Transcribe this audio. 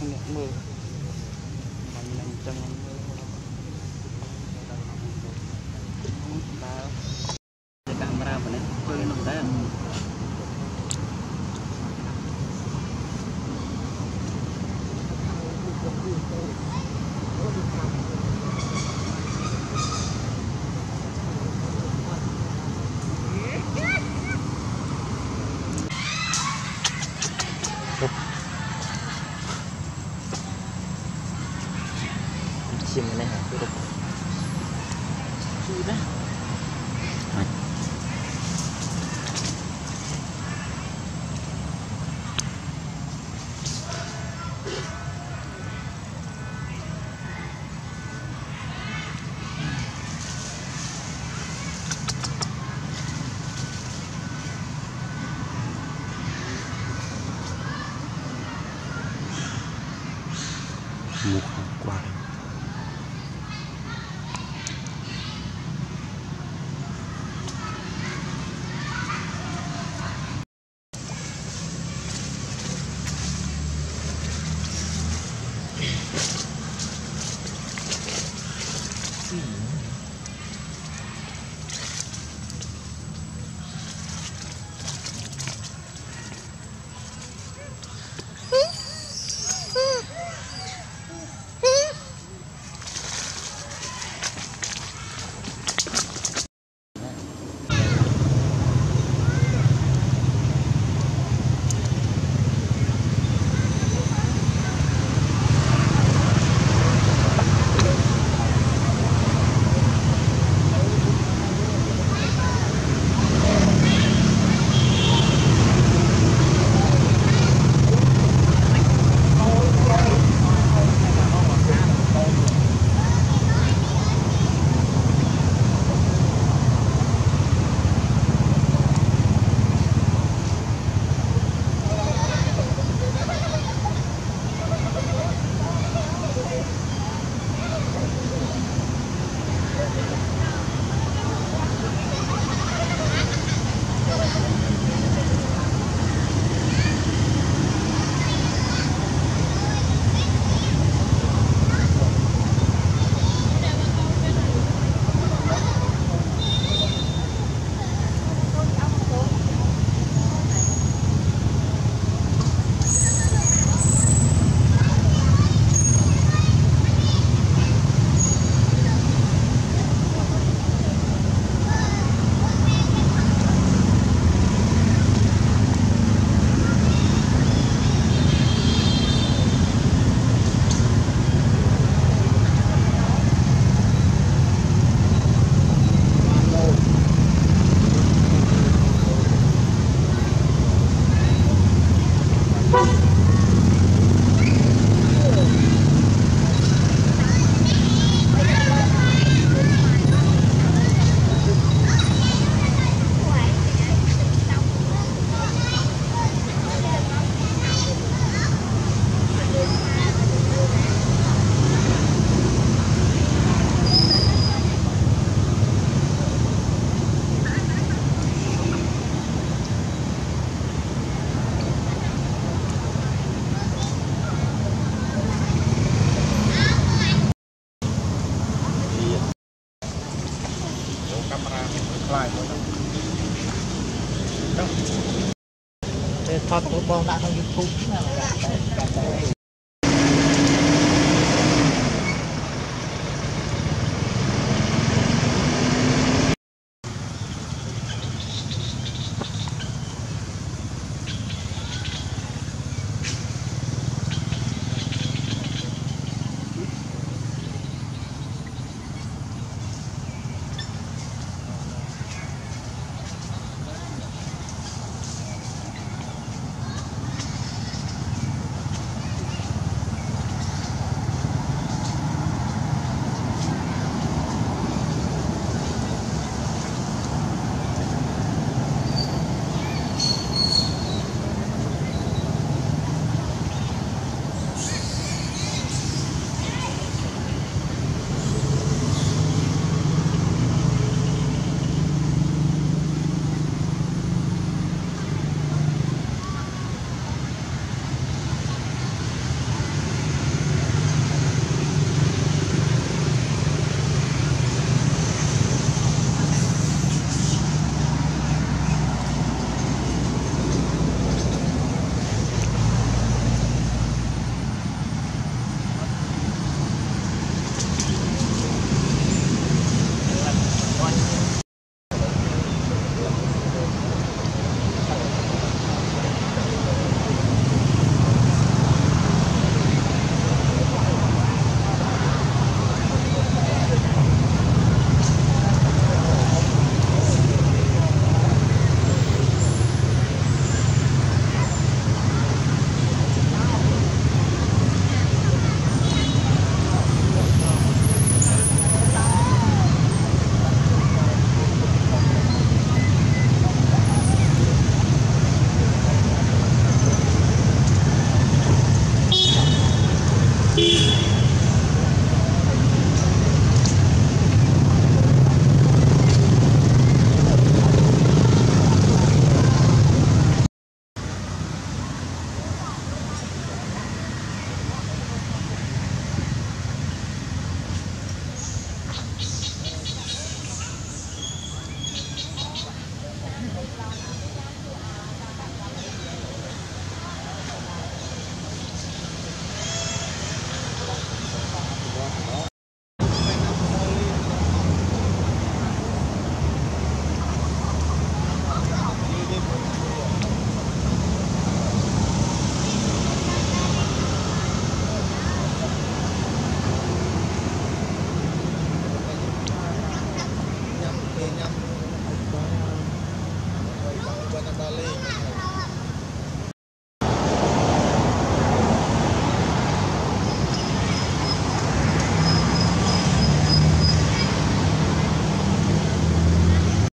អ្នកមើលមិនអញ្ចឹងមើលដើរកាមេរ៉ាប៉ុណ្ណេះជួយនោះដែរ Bộ 挂念 ថតទូបងដាក់ក្នុង YouTube ណា